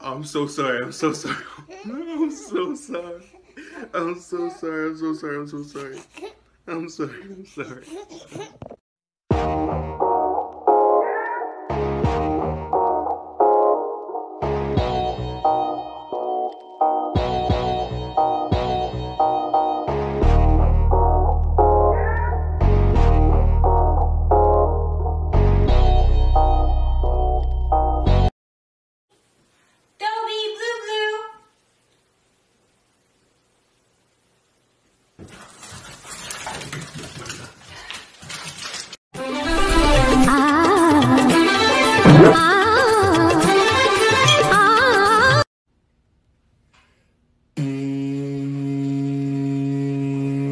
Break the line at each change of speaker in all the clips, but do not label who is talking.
I'm so sorry. I'm so sorry. I'm so sorry. I'm so sorry. I'm so sorry. I'm so sorry. I'm sorry. I'm sorry.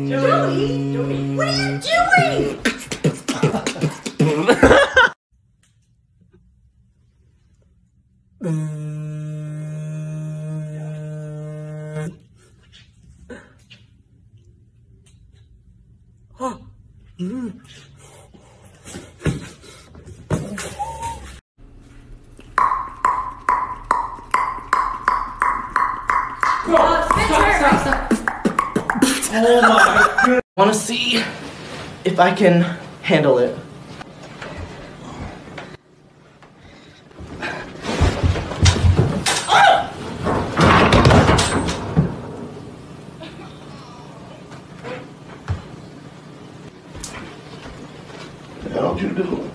Joey, Joey, what are you doing?
Uh, I want to see if I can handle it. that I you to do.